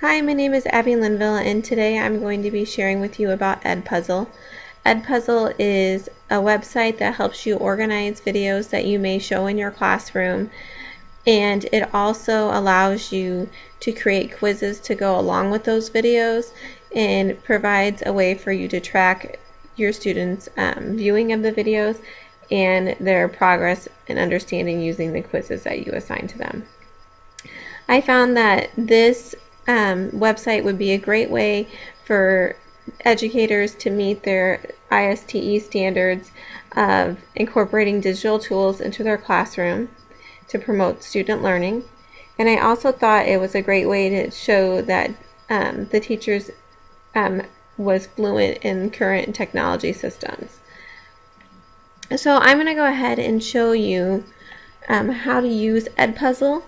Hi, my name is Abbi Linville and today I'm going to be sharing with you about Edpuzzle. Edpuzzle is a website that helps you organize videos that you may show in your classroom and it also allows you to create quizzes to go along with those videos and provides a way for you to track your students um, viewing of the videos and their progress and understanding using the quizzes that you assign to them. I found that this um, website would be a great way for educators to meet their ISTE standards of incorporating digital tools into their classroom to promote student learning. And I also thought it was a great way to show that um, the teachers um, was fluent in current technology systems. So I'm going to go ahead and show you um, how to use Edpuzzle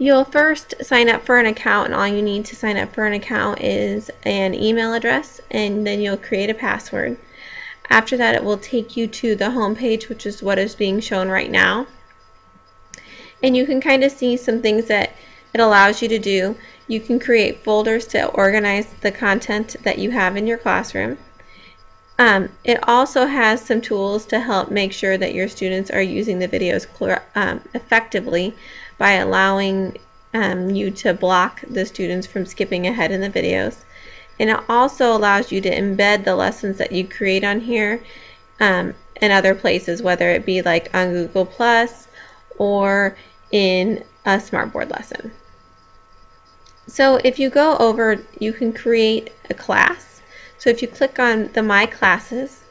You'll first sign up for an account and all you need to sign up for an account is an email address and then you'll create a password. After that it will take you to the home page which is what is being shown right now. And you can kind of see some things that it allows you to do. You can create folders to organize the content that you have in your classroom. Um, it also has some tools to help make sure that your students are using the videos um, effectively by allowing um, you to block the students from skipping ahead in the videos. And it also allows you to embed the lessons that you create on here um, in other places, whether it be like on Google Plus or in a Smartboard lesson. So if you go over, you can create a class. So if you click on the My Classes,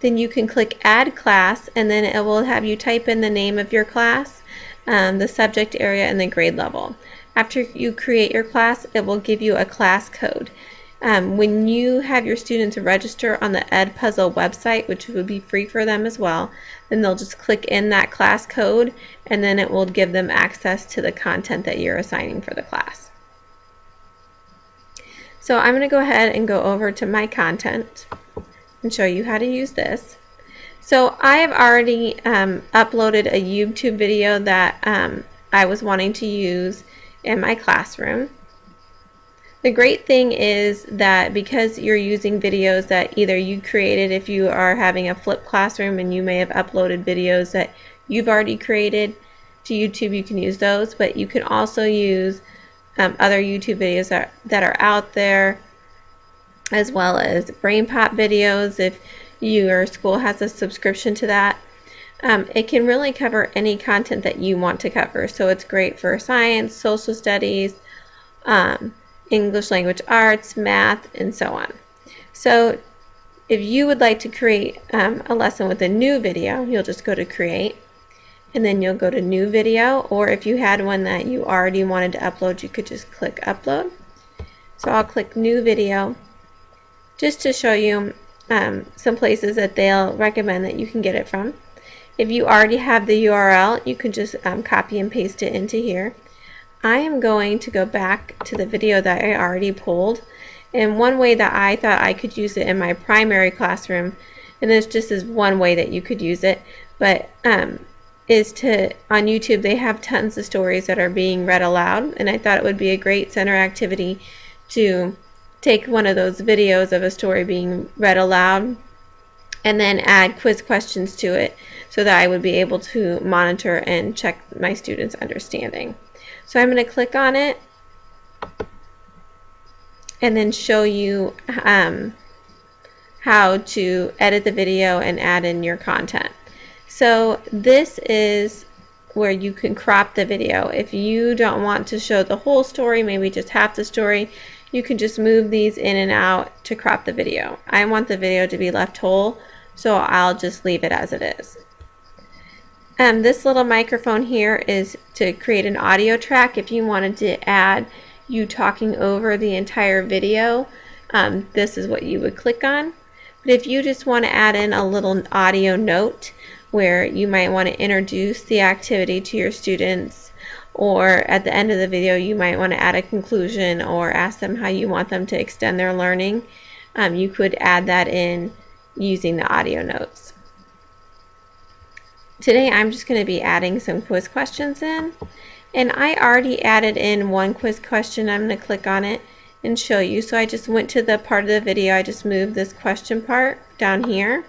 then you can click Add Class and then it will have you type in the name of your class um, the subject area, and the grade level. After you create your class, it will give you a class code. Um, when you have your students register on the Edpuzzle website, which would be free for them as well, then they'll just click in that class code and then it will give them access to the content that you're assigning for the class. So I'm going to go ahead and go over to my content and show you how to use this. So I have already um, uploaded a YouTube video that um, I was wanting to use in my classroom. The great thing is that because you're using videos that either you created if you are having a flipped classroom and you may have uploaded videos that you've already created to YouTube, you can use those, but you can also use um, other YouTube videos that, that are out there as well as BrainPop videos if your school has a subscription to that. Um, it can really cover any content that you want to cover. So it's great for science, social studies, um, English language arts, math, and so on. So if you would like to create um, a lesson with a new video, you'll just go to create and then you'll go to new video or if you had one that you already wanted to upload you could just click upload. So I'll click new video just to show you um, some places that they'll recommend that you can get it from. If you already have the URL, you can just um, copy and paste it into here. I am going to go back to the video that I already pulled. And one way that I thought I could use it in my primary classroom, and this just is one way that you could use it, but um, is to, on YouTube, they have tons of stories that are being read aloud, and I thought it would be a great center activity to take one of those videos of a story being read aloud and then add quiz questions to it so that I would be able to monitor and check my students' understanding. So I'm going to click on it and then show you um, how to edit the video and add in your content. So this is where you can crop the video. If you don't want to show the whole story, maybe just half the story, you can just move these in and out to crop the video. I want the video to be left whole, so I'll just leave it as it is. Um, this little microphone here is to create an audio track if you wanted to add you talking over the entire video. Um, this is what you would click on. But if you just want to add in a little audio note where you might want to introduce the activity to your students or at the end of the video you might want to add a conclusion or ask them how you want them to extend their learning. Um, you could add that in using the audio notes. Today I'm just going to be adding some quiz questions in And I already added in one quiz question. I'm going to click on it and show you. So I just went to the part of the video, I just moved this question part down here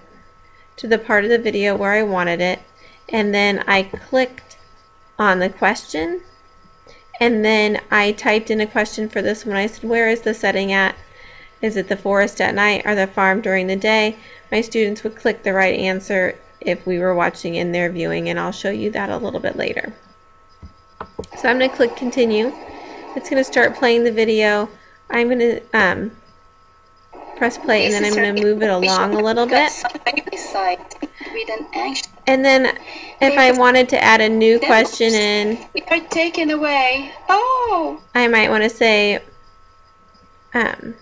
to the part of the video where I wanted it. And then I clicked on the question. And then I typed in a question for this one. I said, where is the setting at? Is it the forest at night or the farm during the day? My students would click the right answer if we were watching in their viewing, and I'll show you that a little bit later. So I'm going to click continue. It's going to start playing the video. I'm going to um, press play and then I'm going to move it along a little bit. And then if I wanted to add a new question in, taken away. Oh! I might want to say, um,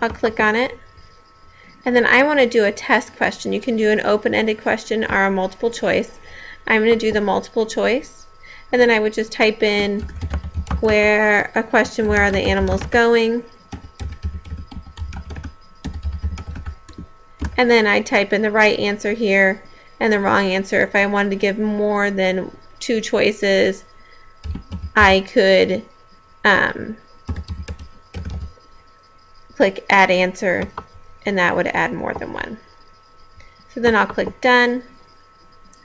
I'll click on it. And then I want to do a test question. You can do an open-ended question or a multiple choice. I'm going to do the multiple choice. And then I would just type in where a question, where are the animals going? And then I type in the right answer here and the wrong answer. If I wanted to give more than two choices, I could um, click add answer and that would add more than one. So then I'll click done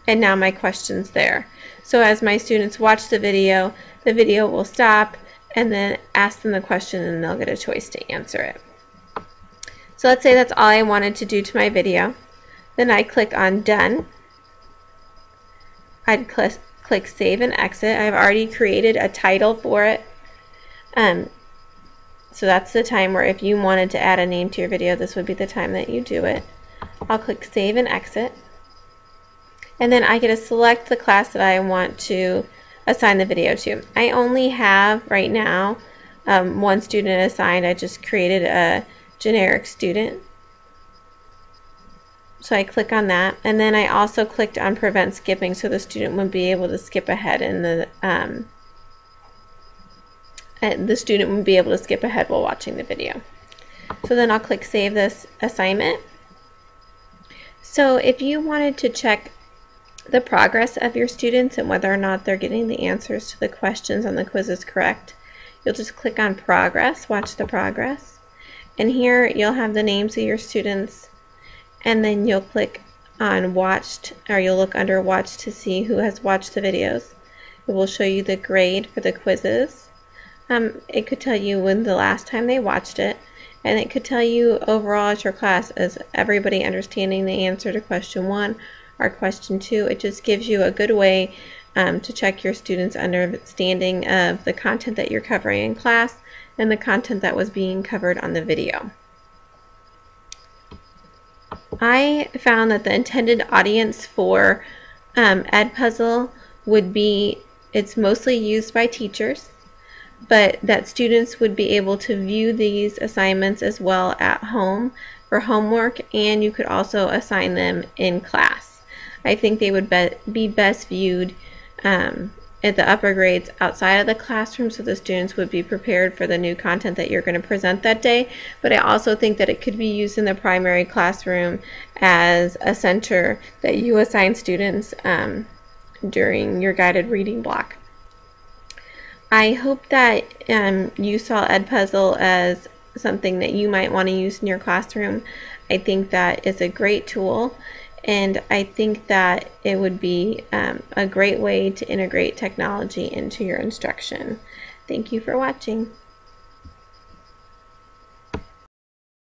and now my question's there. So as my students watch the video, the video will stop and then ask them the question and they'll get a choice to answer it. So let's say that's all I wanted to do to my video. Then I click on done. I'd cl click save and exit. I've already created a title for it. Um, so that's the time where if you wanted to add a name to your video, this would be the time that you do it. I'll click save and exit. And then I get to select the class that I want to assign the video to. I only have right now um, one student assigned. I just created a generic student. So I click on that and then I also clicked on prevent skipping so the student would be able to skip ahead in the um, the student would be able to skip ahead while watching the video. So then I'll click save this assignment. So if you wanted to check the progress of your students and whether or not they're getting the answers to the questions on the quizzes correct, you'll just click on progress, watch the progress. And here you'll have the names of your students and then you'll click on watched or you'll look under watched to see who has watched the videos. It will show you the grade for the quizzes. Um, it could tell you when the last time they watched it and it could tell you overall as your class is everybody understanding the answer to question one or question two. It just gives you a good way um, to check your students' understanding of the content that you're covering in class and the content that was being covered on the video. I found that the intended audience for um, Edpuzzle would be, it's mostly used by teachers, but that students would be able to view these assignments as well at home for homework and you could also assign them in class. I think they would be, be best viewed um, at the upper grades outside of the classroom so the students would be prepared for the new content that you're going to present that day. But I also think that it could be used in the primary classroom as a center that you assign students um, during your guided reading block. I hope that um, you saw Edpuzzle as something that you might want to use in your classroom. I think that is a great tool and I think that it would be um, a great way to integrate technology into your instruction. Thank you for watching.